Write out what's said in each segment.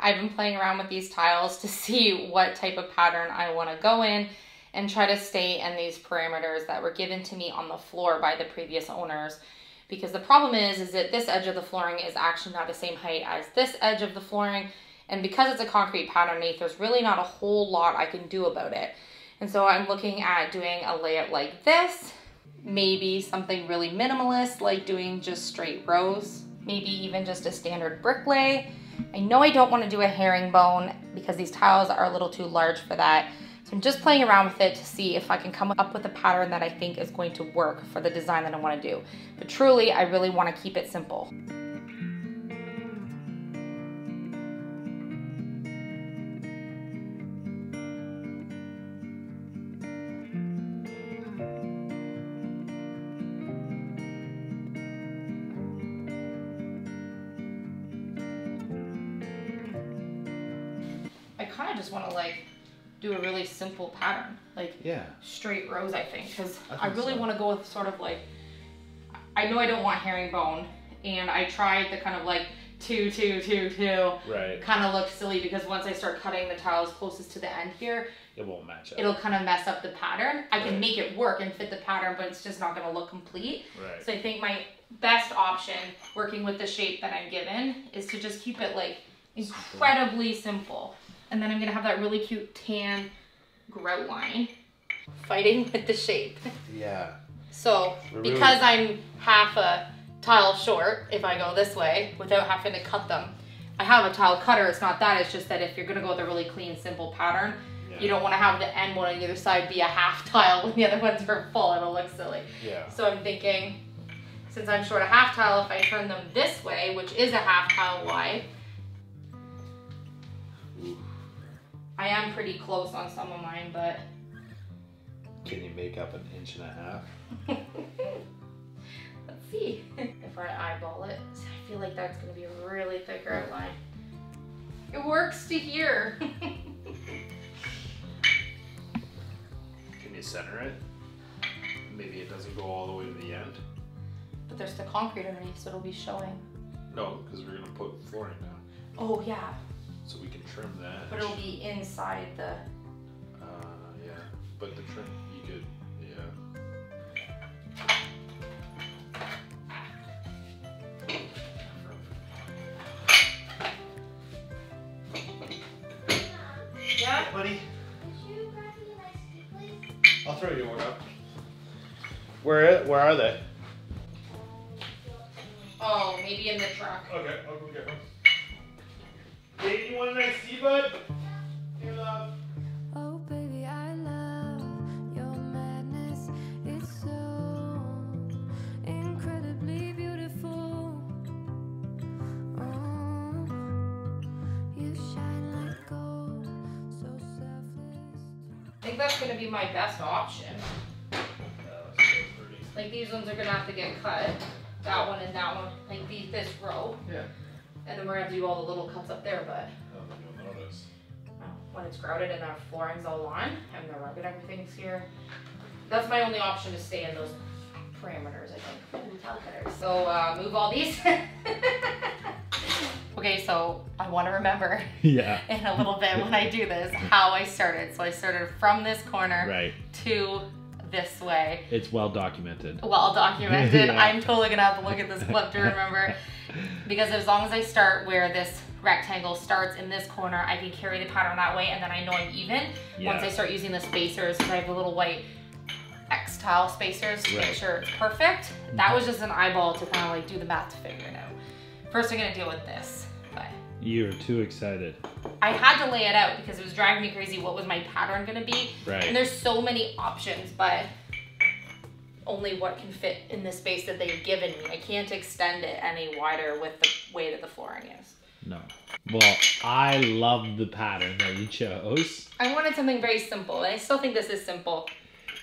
I've been playing around with these tiles to see what type of pattern I want to go in and try to stay in these parameters that were given to me on the floor by the previous owners. Because the problem is, is that this edge of the flooring is actually not the same height as this edge of the flooring. And because it's a concrete pad underneath, there's really not a whole lot I can do about it. And so I'm looking at doing a layout like this, maybe something really minimalist, like doing just straight rows, maybe even just a standard brick lay. I know I don't want to do a herringbone because these tiles are a little too large for that. So I'm just playing around with it to see if I can come up with a pattern that I think is going to work for the design that I want to do. But truly, I really want to keep it simple. Kind of just want to like do a really simple pattern, like Yeah. straight rows, I think, because I I, really so. want to go with sort of like, I know I don't want herringbone, and I tried the kind of like two, two, two, two, Right. kind of looked silly because once I start cutting the tiles closest to the end here, It won't match up. it'll kind of mess up the pattern. I can make it work and fit the pattern, but it's just not going to look complete. Right. So I think my best option, working with the shape that I'm given, is to just keep it like incredibly simple. And then I'm gonna have that really cute tan grout line fighting with the shape. Yeah. So We're really- because I'm half a tile short, if I go this way without having to cut them, I have a tile cutter. It's not that. It's just that if you're gonna go with a really clean, simple pattern, Yeah. you don't want to have the end one on either side be a half tile when the other ones are full. It'll look silly. Yeah. So I'm thinking, since I'm short a half tile, if I turn them this way, which is a half tile wide, I am pretty close on some of mine, but Can you make up an inch and a half? let's see. if I eyeball it, I feel like that's gonna be a really thick outline. It works to here. Can you center it? Maybe it doesn't go all the way to the end. but there's the concrete underneath, so it'll be showing. No, because we're gonna put flooring down, Oh yeah, so we can trim that. but it'll be inside the. Uh, yeah. But the trim, you could, yeah. Yeah. buddy. I'll throw you one up. Where where are they? Oh, maybe in the truck. Okay, I'll go get them. Hey, you want a nice tea, bud? Here, love. Oh, baby, I love your madness. It's so incredibly beautiful. Oh, you shine like gold, so selfless. I think that's gonna be my best option. Yeah, let's go pretty. Like these ones are gonna have to get cut. That one and that one, like these, this row. Yeah. And then we're gonna have to do all the little cuts up there, but when it's grouted and our flooring's all on and the rug and everything's here, that's my only option to stay in those parameters, I think. So uh, move all these. okay, so I wanna remember Yeah. in a little bit when I do this how I started. So I started from this corner Right. to this way. It's well documented. well documented. Yeah. I'm totally gonna have to look at this clip to remember. because as long as I start where this rectangle starts in this corner, I can carry the pattern that way and then I know I'm even. Once I start using the spacers, because I have the little white X tile spacers to make sure it's perfect. That mhm. was just an eyeball to kind of like do the math to figure it out. First I'm gonna deal with this, but You're too excited. I had to lay it out because it was driving me crazy what was my pattern gonna be. Right. And there's so many options, but only what can fit in the space that they've given me. I can't extend it any wider with the way that the flooring is. No. Well, I love the pattern that you chose. I wanted something very simple, and I still think this is simple.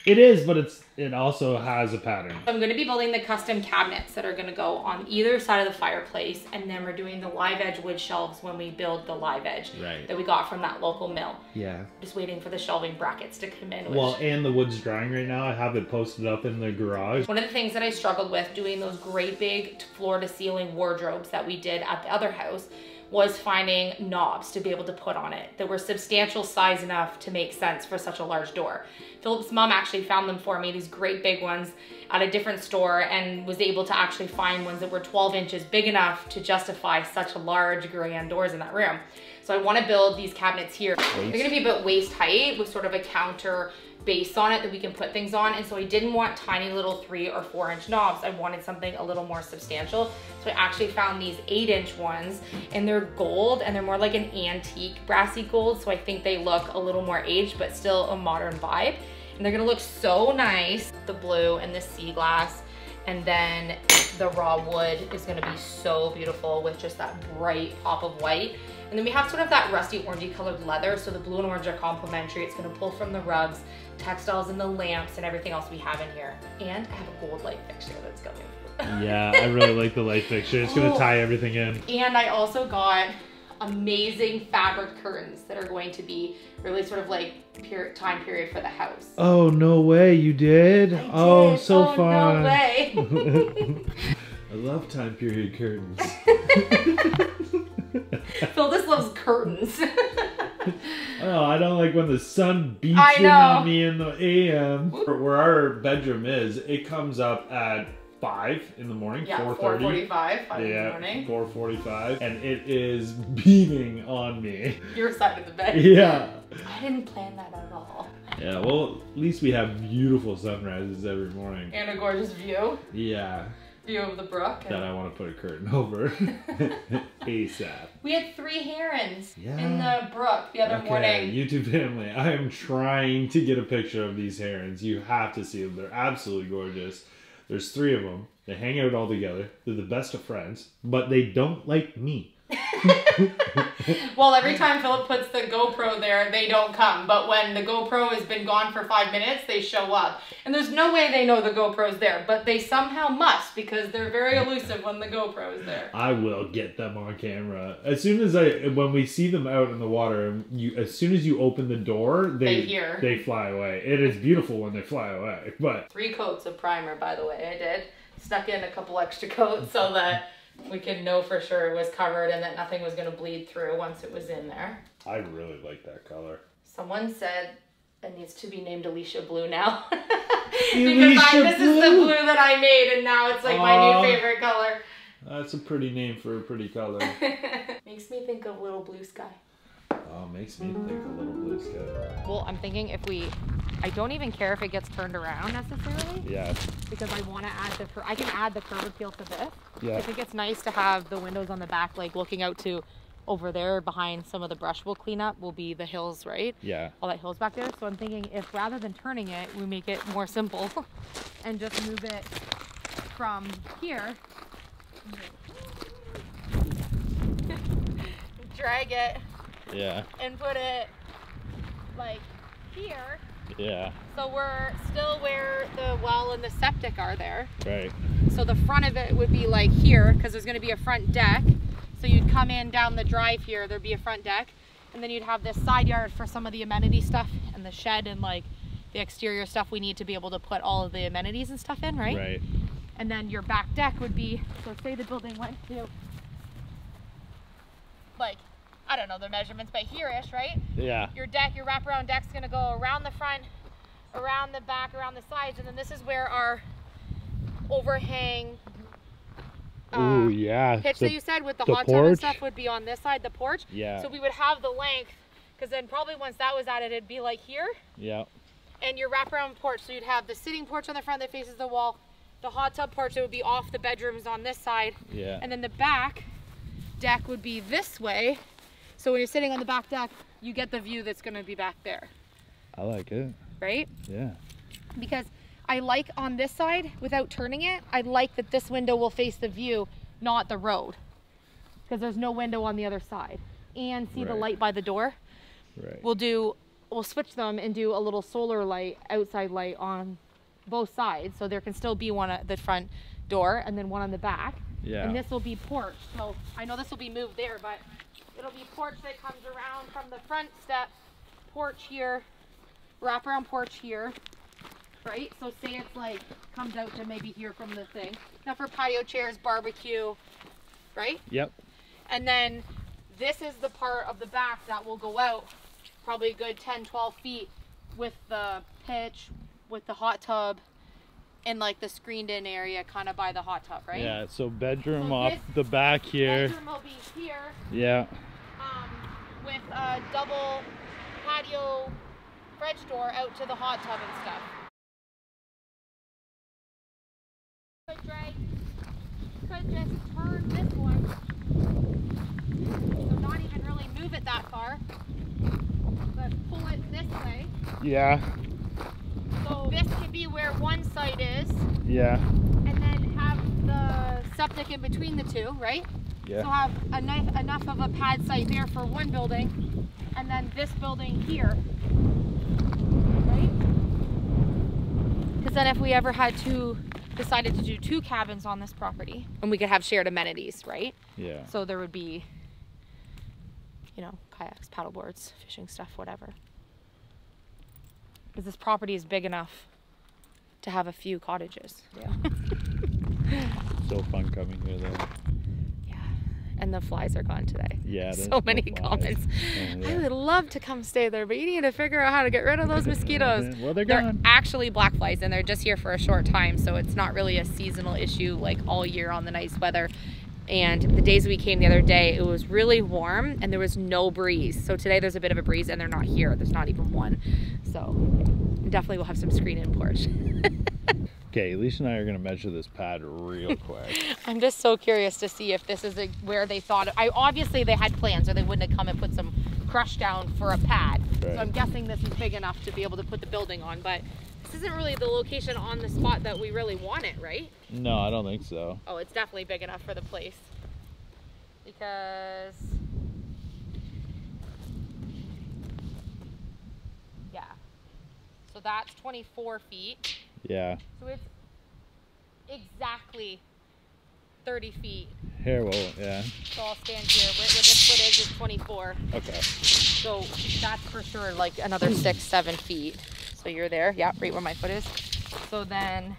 It is, but it's it also has a pattern. I'm going to be building the custom cabinets that are going to go on either side of the fireplace, and then we're doing the live edge wood shelves when we build the live edge Right. that we got from that local mill. Yeah. Just waiting for the shelving brackets to come in. Which Well, and the wood's drying right now. I have it posted up in the garage. One of the things that I struggled with doing those great big floor to ceiling wardrobes that we did at the other house was finding knobs to be able to put on it that were substantial size enough to make sense for such a large door. Philip's mom actually found them for me, these great big ones at a different store and was able to actually find ones that were 12 inches big enough to justify such a large grand doors in that room. So I wanna build these cabinets here. They're gonna be about waist height with sort of a counter base on it that we can put things on. And so I didn't want tiny little three or four inch knobs. I wanted something a little more substantial. So I actually found these eight inch ones and they're gold and they're more like an antique brassy gold. So I think they look a little more aged, but still a modern vibe. And they're gonna look so nice. The blue and the sea glass. And then the raw wood is gonna be so beautiful with just that bright pop of white. And then we have sort of that rusty orangey colored leather. So the blue and orange are complementary. It's gonna pull from the rugs, textiles and the lamps and everything else we have in here. And I have a gold light fixture that's going. Yeah, I really like the light fixture. It's gonna Oh. tie everything in. And I also got amazing fabric curtains that are going to be really sort of like period, time period for the house. Oh no way, you did? I oh, did. so oh, fun. No way. I love time period curtains. Phil just loves curtains. Oh, I don't like when the sun beats in on me in the AM. Where our bedroom is, it comes up at five in the morning, yeah, four thirty. 4:45 five in the Yeah, morning. four forty-five, and it is beaming on me. Your side of the bed. Yeah. I didn't plan that at all. Yeah. Well, at least we have beautiful sunrises every morning. And a gorgeous view, Yeah. View of the brook. and- That I want to put a curtain over ASAP. We had three herons in the brook the other Okay, morning. YouTube family, I am trying to get a picture of these herons. You have to see them. They're absolutely gorgeous. There's three of them. They hang out all together. They're the best of friends, but they don't like me. Well, every time Philip puts the GoPro there, they don't come. But when the GoPro has been gone for five minutes, they show up. And there's no way they know the GoPro's there, but they somehow must because they're very elusive when the GoPro is there. I will get them on camera as soon as I when we see them out in the water. You as soon as you open the door, they They hear. they fly away. It is beautiful when they fly away, but Three coats of primer, by the way, I did. Snuck in a couple extra coats so that we could know for sure it was covered and that nothing was going to bleed through once it was in there. I really like that color. Someone said it needs to be named Elysia Blue now. because Elysia I, this is the Blue. blue that I made and now it's like my new favorite color. That's a pretty name for a pretty color. Makes me think of little blue sky. Oh, makes me think a little blue sky. Well, I'm thinking if we, I don't even care if it gets turned around necessarily Yeah, because I want to add the, cur- I can add the curb appeal to this. yeah. I think it's nice to have the windows on the back, like looking out to over there behind some of the brush we'll clean up will be the hills, right? Yeah. All that hills back there. So I'm thinking if rather than turning it, we make it more simple and just move it from here. Drag it Yeah. and put it like here. Yeah. So we're still where the well and the septic are there. Right. So the front of it would be like here because there's going to be a front deck. So you'd come in down the drive here, there'd be a front deck, and then you'd have this side yard for some of the amenity stuff and the shed and like the exterior stuff we need to be able to put all of the amenities and stuff in, right? Right. And then your back deck would be so say the building went to like I don't know the measurements, but here-ish, right? Yeah. your deck, your wraparound deck's gonna go around the front, around the back, around the sides, and then this is where our overhang uh, Ooh, yeah. pitch The- that you said with the, the hot tub and stuff would be on this side, the porch. yeah. So we would have the length, because then probably once that was added, it'd be like here, yeah. and your wraparound porch. So you'd have the sitting porch on the front that faces the wall, the hot tub porch that would be off the bedrooms on this side, Yeah. and then the back deck would be this way. So when you're sitting on the back deck, you get the view that's gonna be back there, I like it. right? Yeah. because I like on this side without turning it, I like that this window will face the view, not the road. Because there's no window on the other side. And see the light by the door? Right. We'll do we'll switch them and do a little solar light, outside light on both sides. So there can still be one at the front door and then one on the back. yeah. And this will be porch. So I know this will be moved there, but it'll be porch that comes around from the front step, porch here, wraparound porch here, right? So say it's like comes out to maybe here from the thing. Now for patio chairs, barbecue, right? yep. And then this is the part of the back that will go out probably a good 10, 12 feet with the pitch, with the hot tub, and like the screened in area kind of by the hot tub, right? Yeah, so bedroom So off the back here. Bedroom will be here Yeah. Um, with a double patio French door out to the hot tub and stuff. Could drag, could just turn this one. So not even really move it that far, but pull it this way. Yeah. So this could be where one side is, Yeah. and then have the septic in between the two, right? So Yeah. have enough enough of a pad site there for one building, and then this building here, right? Because then if we ever had to decided to do two cabins on this property, and we could have shared amenities, right? Yeah. So there would be, you know, kayaks, paddle boards, fishing stuff, whatever. Because this property is big enough to have a few cottages. Yeah. So fun coming here though. Yeah. And the flies are gone today. Yeah. so many comments. Oh, I would love to come stay there, but you need to figure out how to get rid of those mosquitoes. well, they're They're gone. actually black flies and they're just here for a short time, so it's not really a seasonal issue like all year on the nice weather. And the days we came the other day, it was really warm and there was no breeze. So today there's a bit of a breeze and they're not here. There's not even one. So definitely we'll have some screen in porch. Okay, Elysia and I are gonna measure this pad real quick. I'm just so curious to see if this is a, where they thought. I obviously they had plans, or they wouldn't have come and put some crush down for a pad. Right. So I'm guessing this is big enough to be able to put the building on. But this isn't really the location on the spot that we really want it, right? no, I don't think so. Oh, it's definitely big enough for the place. Because yeah, so that's 24 feet. Yeah. So it's exactly 30 feet. Here, well, yeah. So I'll stand here. Right where this foot is is 24. Okay. So that's for sure like another six, seven feet. So you're there. Yeah, right where my foot is. So then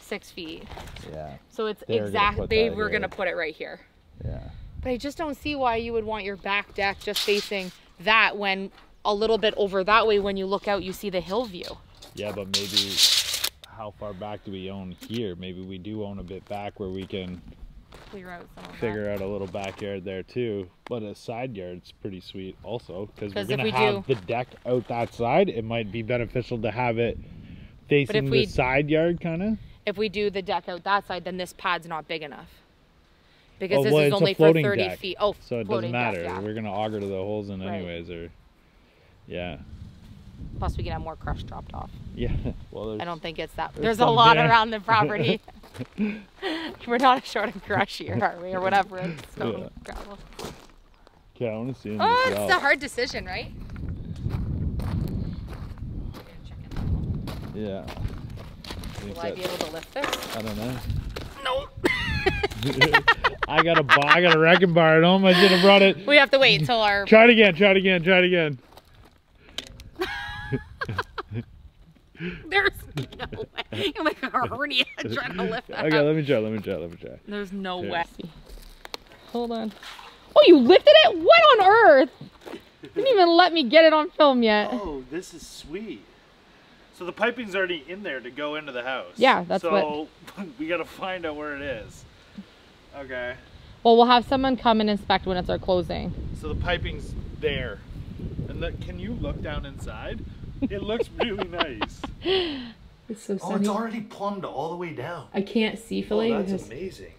six feet. Yeah. So it's They're exact. put They were gonna put it right here. Yeah. But I just don't see why you would want your back deck just facing that when a little bit over that way when you look out you see the hill view. Yeah, but maybe how far back do we own here? Maybe we do own a bit back where we can Clear out some that. figure out a little backyard there too. But a side yard's pretty sweet also because we're gonna we have do- the deck out that side. It might be beneficial to have it facing the we- side yard, kind of. If we do the deck out that side, then this pad's not big enough. Because Oh, this well, is only for 30 deck, feet. Oh, So it doesn't floating deck, matter. yeah. We're gonna auger to the holes in Right. anyways, or yeah, Plus, we can have more crush dropped off. yeah. Well, there's, I don't think it's that. There's There's, a lot there. around the property. We're not short of crush here, are we? Or whatever. It's stone Yeah. gravel. Okay, I want to see him Oh, it's well. a hard decision, right? Yeah. I Will I be able to lift this? I don't know. No. I got a bar, I got a wrecking bar at home. I should have brought it. we have to wait until our. Try it again. Try it again. Try it again. There's no way. You're like a hernia trying to lift that. Okay, up. let me try. Let me try. Let me try. There's no Okay. way. Hold on. Oh, you lifted it? What on earth? You didn't even let me get it on film yet. Oh, this is sweet. So the piping's already in there to go into the house. Yeah, that's what. so we gotta find out where it is. Okay. Well, we'll have someone come and inspect when it's our closing. So the piping's there. And the, can you look down inside? It looks really nice. It's so oh, sunny. Oh, it's already plumbed all the way down. I can't see Oh, fully that's amazing.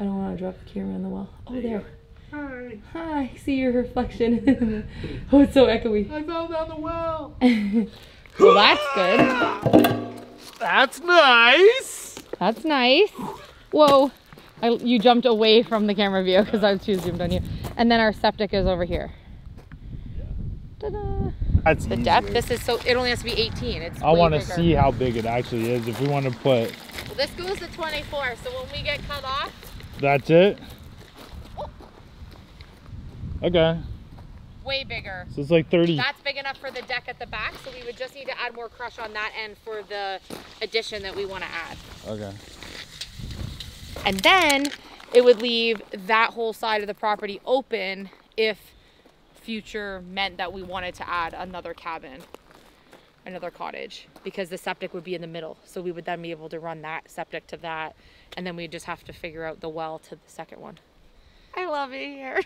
I don't want to drop the camera on the wall. Oh, There you there. Hi. Hi, see your reflection. oh, it's so echoey. I fell down the well. Well, that's good. That's nice. That's nice. Whoa. I, you jumped away from the camera view because I was too zoomed on you. And then our septic is over here. Ta-da. That's The depth, this is so, it only has to be 18. It's I want to see how big it actually is. If we want to put, Well, this goes to 24, so when we get cut off, that's it. Okay, way bigger. so it's like 30. That's big enough for the deck at the back, so we would just need to add more crush on that end for the addition that we want to add. Okay. And then it would leave that whole side of the property open if future meant that we wanted to add another cabin, another cottage, because the septic would be in the middle. So we would then be able to run that septic to that, and then we just have to figure out the well to the second one. I love it here.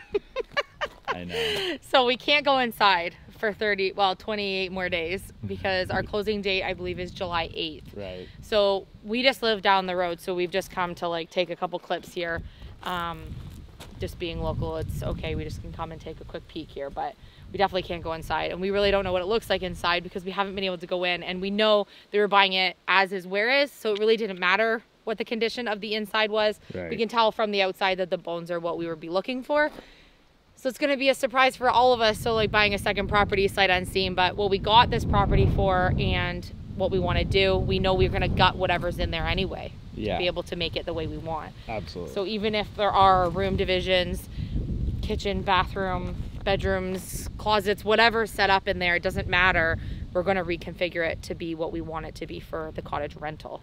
I know. So we can't go inside for 30, well, 28 more days because our closing date, I believe, is July 8th. Right. So we just live down the road, so we've just come to like take a couple clips here. Um, just being local, it's okay. We just can come and take a quick peek here, but we definitely can't go inside, and we really don't know what it looks like inside because we haven't been able to go in, and we know they were buying it as is where is, so it really didn't matter what the condition of the inside was. We can tell from the outside that the bones are what we would be looking for. So it's gonna be a surprise for all of us. So like buying a second property sight unseen, but what we got this property for and what we want to do, we know we're gonna gut whatever's in there anyway. Yeah. Be able to make it the way we want. Absolutely. So even if there are room divisions, kitchen, bathroom, bedrooms, closets, whatever set up in there, it doesn't matter. We're gonna reconfigure it to be what we want it to be for the cottage rental.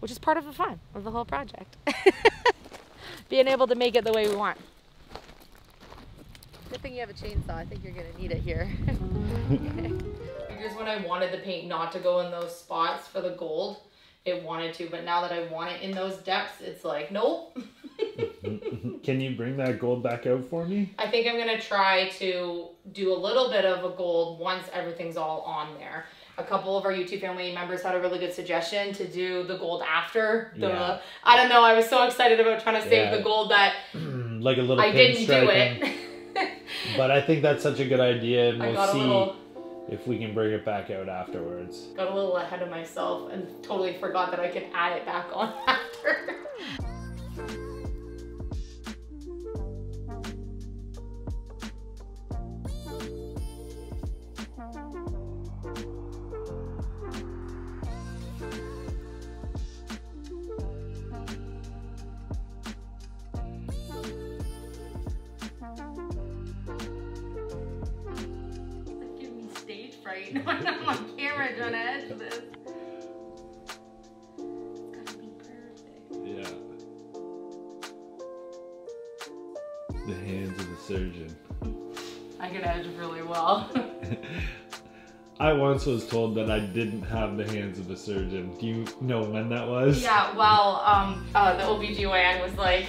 Which is part of the fun of the whole project. Being able to make it the way we want. Good thing you have a chainsaw. I think you're gonna need it here. because when I wanted the paint not to go in those spots for the gold, it wanted to, but now that I want it in those depths, it's like, nope. Can you bring that gold back out for me? I think I'm gonna try to do a little bit of a gold once everything's all on there. A couple of our YouTube family members had a really good suggestion to do the gold after the. Yeah. I don't know. I was so excited about trying to save Yeah. the gold that like a little I didn't do it. But I think that's such a good idea, and I we'll got a see little if we can bring it back out afterwards. got a little ahead of myself and totally forgot that I could add it back on after. Stage fright when I'm on camera trying to edit this. It's gotta be perfect. Yeah. The hands of the surgeon. I can edge really well. I once was told that I didn't have the hands of a surgeon. Do you know when that was? yeah, well, um, uh, the OBGYN was like,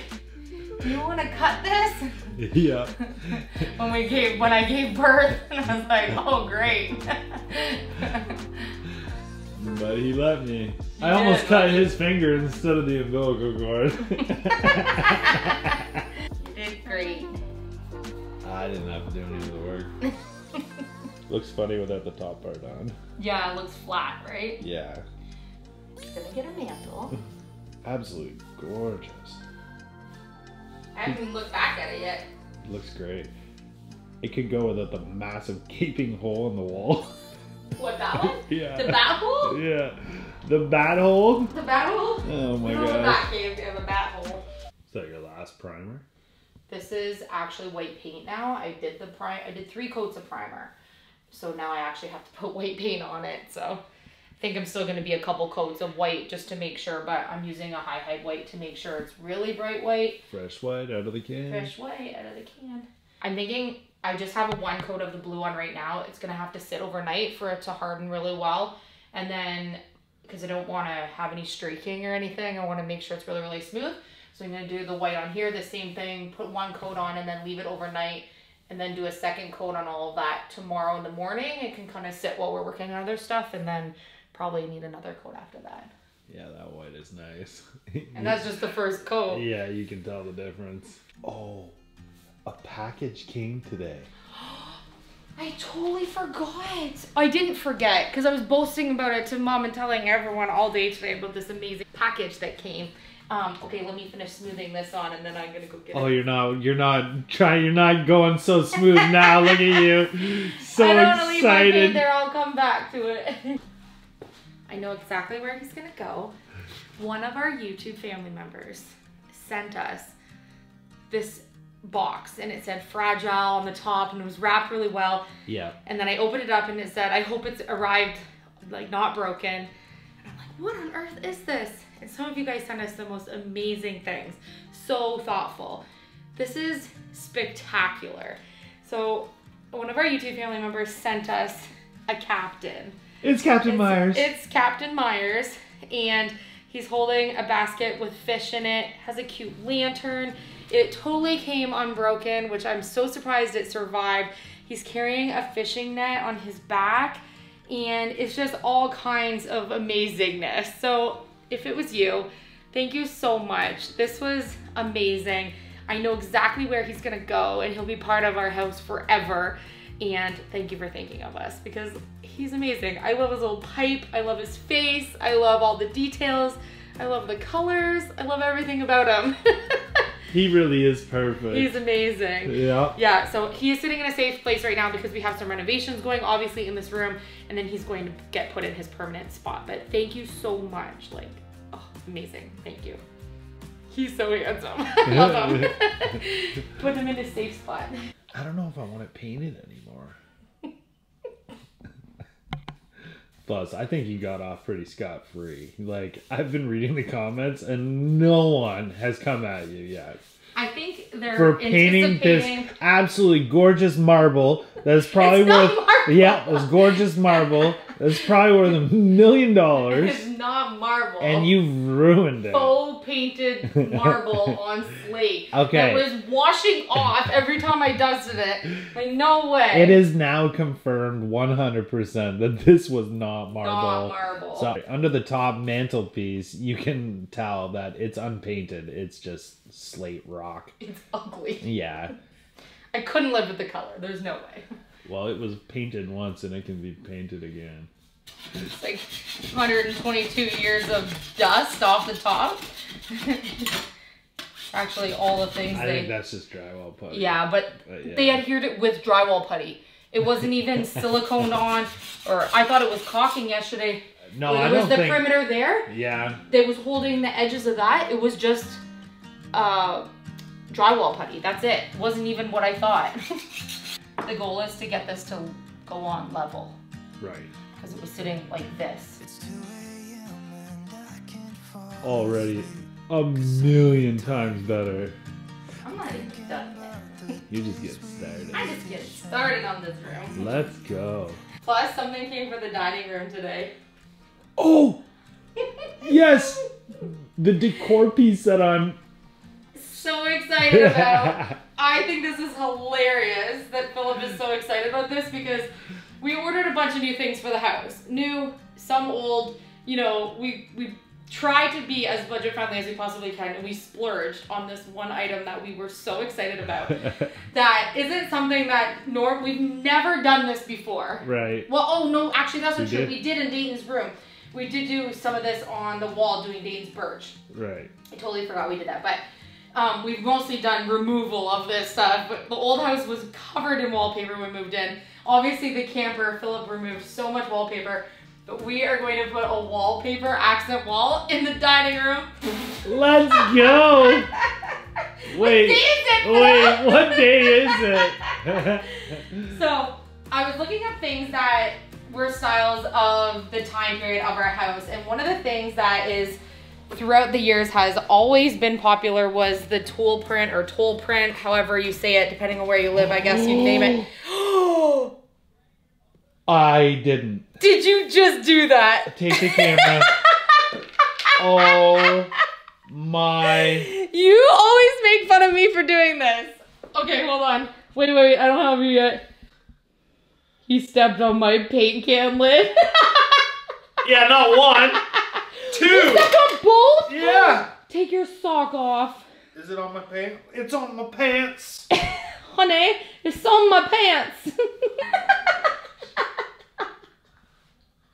do you want to cut this? yeah. when we gave, when I gave birth, and I was like, oh, great. But he let me. You I almost cut but- his finger instead of the umbilical cord. you did great. I didn't have to do any of the work. Looks funny without the top part on. Yeah, it looks flat, right? Yeah. It's gonna get a mantle. Absolutely gorgeous. I haven't looked back at it yet. It looks great. It could go without the massive gaping hole in the wall. What, that one? yeah. The bat hole? Yeah. The bat hole? The bat hole? Oh my we don't have a gosh. bat cave, we have a bat hole. Is that your last primer? This is actually white paint now. I did the prime. I did three coats of primer, so now I actually have to put white paint on it. So think I'm still going to be a couple coats of white just to make sure. But I'm using a high height white to make sure it's really bright white, Fresh white out of the can. fresh white out of the can. I'm thinking I just have a one coat of the blue one right now. It's going to have to sit overnight for it to harden really well, and then because I don't want to have any streaking or anything, I want to make sure it's really really smooth. So I'm gonna do the white on here, the same thing, put one coat on and then leave it overnight and then do a second coat on all of that tomorrow in the morning. It can kind of sit while we're working on other stuff and then probably need another coat after that. Yeah, that white is nice. And that's just the first coat. yeah, you can tell the difference. Oh, a package came today. I totally forgot. I didn't forget because I was boasting about it to mom and telling everyone all day today about this amazing package that came. Um, okay, let me finish smoothing this on and then I'm gonna go get Oh, it. you're not, you're not trying, you're not going so smooth now. Look at you, so I don't wanna leave my paint excited. there. I'll come back to it. I know exactly where he's gonna go. One of our YouTube family members sent us this box, and it said "fragile" on the top, and it was wrapped really well. Yeah, And then I opened it up, and it said, "I hope it's arrived like not broken." And I'm like, "What on earth is this?" And some of you guys sent us the most amazing things. So thoughtful. This is spectacular. So one of our YouTube family members sent us a captain. It's Captain It's- Myers. It's Captain Myers, and he's holding a basket with fish in it. Has a cute lantern. It totally came unbroken, which I'm so surprised it survived. He's carrying a fishing net on his back, and it's just all kinds of amazingness. So if it was you, thank you so much. This was amazing. I know exactly where he's gonna go, and he'll be part of our house forever. And thank you for thinking of us because he's amazing. I love his little pipe. I love his face. I love all the details. I love the colors. I love everything about him. he really is perfect. he's amazing. yeah. Yeah, so he is sitting in a safe place right now because we have some renovations going, obviously, in this room, and then he's going to get put in his permanent spot. But thank you so much. Like, oh, amazing. Thank you. He's so handsome. I love him. put him in a safe spot. I don't know if I want it painted anymore. Plus, I think you got off pretty scot free. Like, I've been reading the comments and no one has come at you yet. I think they're For painting this absolutely gorgeous marble that is probably worth. Yeah, this gorgeous marble that's probably worth a million dollars. It's not marble. And you've ruined it. faux painted marble on slate. Okay. That was washing off every time I dusted it. Like no way. It is now confirmed 100% that this was not marble. not marble. So under the top mantelpiece, you can tell that it's unpainted. It's just slate rock. It's ugly. Yeah. I couldn't live with the color. There's no way. Well, it was painted once and it can be painted again. It's like 122 years of dust off the top. Actually, all the things I they. think that's just drywall putty. Yeah, but But yeah. they adhered it with drywall putty. It wasn't even siliconed on, or I thought it was caulking yesterday. No, When I it was don't the think. perimeter there. Yeah. that was holding the edges of that, it was just uh, drywall putty. That's it. It wasn't even what I thought. the goal is to get this to go on level Right. because it was sitting like this. Already a million times better. I'm not even done yet. You just get started. I just get started on this room. Let's go. Plus, something came for the dining room today. Oh! Yes! The decor piece that I'm. So excited about. I think this is hilarious that Philip is so excited about this because we ordered a bunch of new things for the house. New, some old, you know, we we try to be as budget friendly as we possibly can and we splurged on this one item that we were so excited about. that isn't something that nor we've never done this before. right. Well, oh no, actually that's not true. did? We did in Dayton's room. We did do some of this on the wall doing Dayton's birch. Right. I totally forgot we did that, but um, we've mostly done removal of this stuff. But the old house was covered in wallpaper when we moved in. Obviously, the camper, Philip removed so much wallpaper, but we are going to put a wallpaper accent wall in the dining room. Let's go! Wait. What day is it, Wait, what day is it? So I was looking up things that were styles of the time period of our house, and one of the things that is throughout the years has always been popular was the toile print or toile print, however you say it, depending on where you live. I guess you name it. I didn't. Did you just do that? Take the camera. oh my. You always make fun of me for doing this. Okay, hold on. Wait, wait, wait. I don't have you yet. He stepped on my paint can lid. Yeah, not one. Two. Both? Yeah. Take your sock off. Is it on my pants? It's on my pants. Honey, it's on my pants.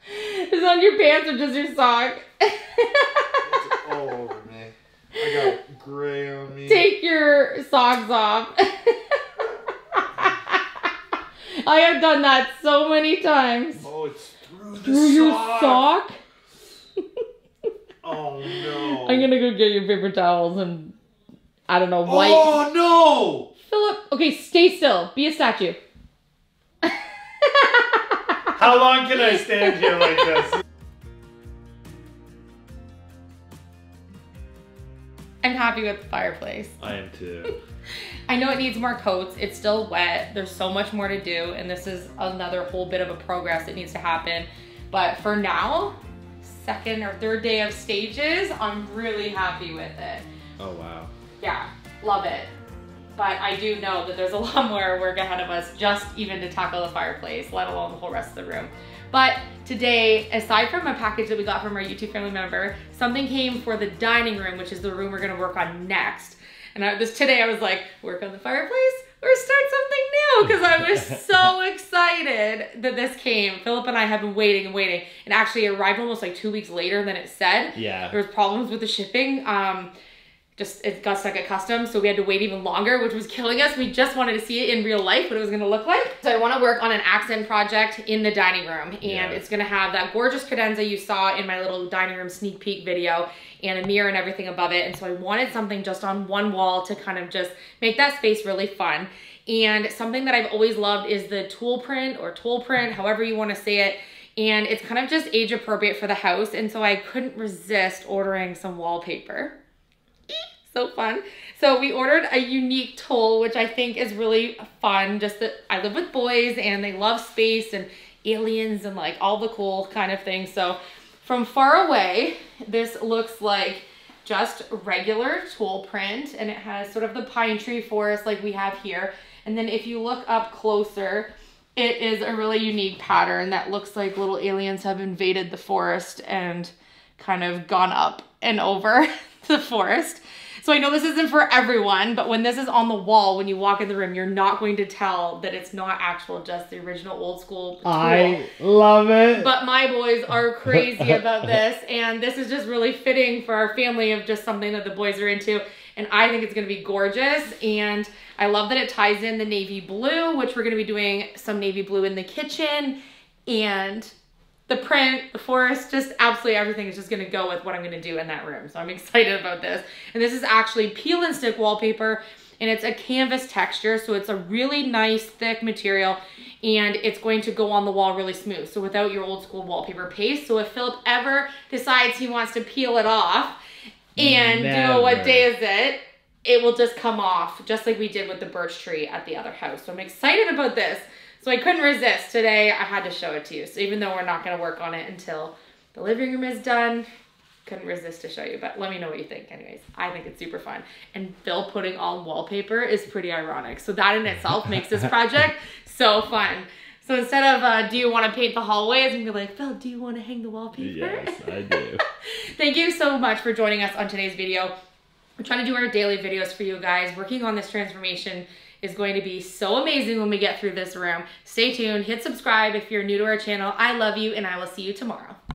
it's on your pants or just your sock? all over me. I got gray on me. Take your socks off. I have done that so many times. Oh, it's through the Through your sock. No. I'm gonna go get your paper towels and I don't know, wipe. Oh no. Philip, okay, stay still. Be a statue. How long can I stand here like this? I'm happy with the fireplace. I am too. I know it needs more coats. It's still wet. There's so much more to do, and this is another whole bit of a progress that needs to happen. But for now, second or third day of stages, I'm really happy with it. Oh wow. Yeah, love it. But I do know that there's a lot more work ahead of us just even to tackle the fireplace, let alone the whole rest of the room. But today, aside from a package that we got from our YouTube family member, something came for the dining room, which is the room we're gonna work on next. And I, this today I was like, work on the fireplace or start something new because I was so excited that this came. Philip and I have been waiting and waiting, and actually it arrived almost like two weeks later than it said. Yeah. There was problems with the shipping. Um, just it got stuck at customs, so we had to wait even longer, which was killing us. We just wanted to see it in real life, what it was gonna look like. So I wanna work on an accent project in the dining room, and Yeah. it's gonna have that gorgeous credenza you saw in my little dining room sneak peek video, and a mirror and everything above it. And so I wanted something just on one wall to kind of just make that space really fun. And something that I've always loved is the toile print or toile print, however you wanna say it. And it's kind of just age appropriate for the house. And so I couldn't resist ordering some wallpaper so fun. So we ordered a unique toile, which I think is really fun. Just that I live with boys and they love space and aliens and like all the cool kind of things. So from far away, this looks like just regular toile print and it has sort of the pine tree forest like we have here. And then if you look up closer, it is a really unique pattern that looks like little aliens have invaded the forest and kind of gone up and over the forest. So I know this isn't for everyone, but when this is on the wall, when you walk in the room, you're not going to tell that it's not actual, just the original old school toile. I love it. But my boys are crazy about this, and this is just really fitting for our family of just something that the boys are into. And I think it's gonna be gorgeous. And I love that it ties in the navy blue, which we're gonna be doing some navy blue in the kitchen. And the print, the forest, just absolutely everything is just gonna go with what I'm gonna do in that room. So I'm excited about this. And this is actually peel and stick wallpaper and it's a canvas texture. So it's a really nice thick material and it's going to go on the wall really smooth. So without your old school wallpaper paste. So if Philip ever decides he wants to peel it off and do a what day is it, it will just come off just like we did with the birch tree at the other house. So I'm excited about this. So I couldn't resist. Today I had to show it to you. So even though we're not going to work on it until the living room is done, couldn't resist to show you. But let me know what you think. Anyways, I think it's super fun. And Bill putting on wallpaper is pretty ironic. So that in itself makes this project so fun. So instead of uh, do you want to paint the hallways, I'm gonna be like, Phil, do you want to hang the wallpaper? yes, I do. Thank you so much for joining us on today's video. We're trying to do our daily videos for you guys. Working on this transformation is going to be so amazing when we get through this room. Stay tuned, hit subscribe if you're new to our channel. I love you, and I will see you tomorrow.